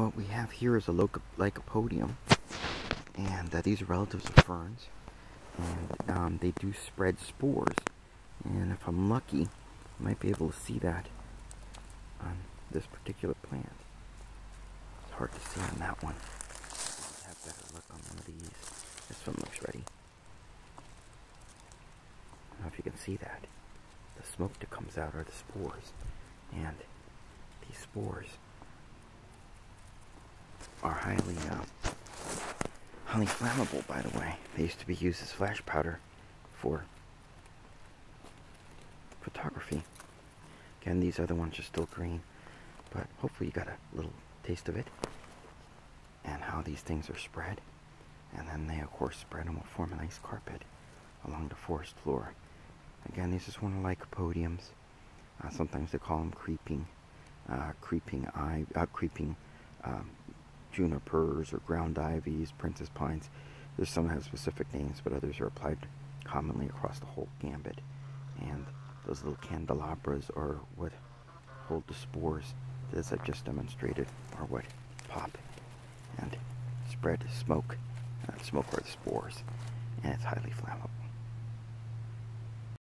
what we have here is a lycopodium, and uh, these are relatives of ferns, and um, they do spread spores. And if I'm lucky, I might be able to see that on this particular plant. It's hard to see on that one. I'll have better look on one of these. This one looks ready. I don't know if you can see that. The smoke that comes out are the spores. And these spores are highly, uh, highly flammable, by the way. They used to be used as flash powder for photography. Again, these other ones are still green, but hopefully you got a little taste of it and how these things are spread. And then they, of course, spread and will form a nice carpet along the forest floor. Again, this is one of lycopodiums. Uh, sometimes they call them creeping, uh, creeping eye, uh, creeping um, junipers or ground ivies, princess pines. There's some that have specific names, but others are applied commonly across the whole gambit. And those little candelabras are what hold the spores, as I've just demonstrated, are what pop and spread smoke. Uh, smoke are the spores, and it's highly flammable.